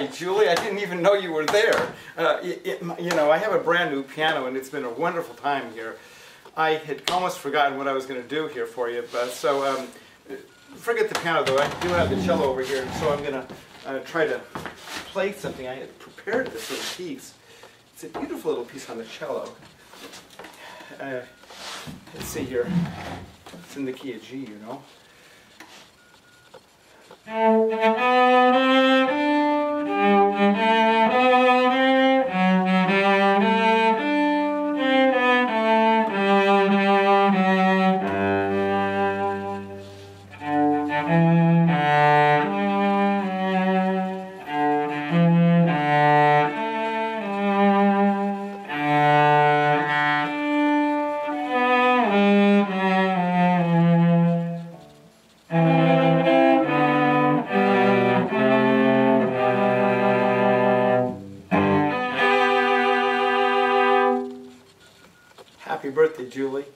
Hi, Julie. I didn't even know you were there. Uh, it, it, you know, I have a brand new piano, and it's been a wonderful time here. I had almost forgotten what I was going to do here for you, but so um, forget the piano though. I do have the cello over here, so I'm going to uh, try to play something. I had prepared this little piece. It's a beautiful little piece on the cello. Uh, let's see here. It's in the key of G, you know. Happy birthday, Julie.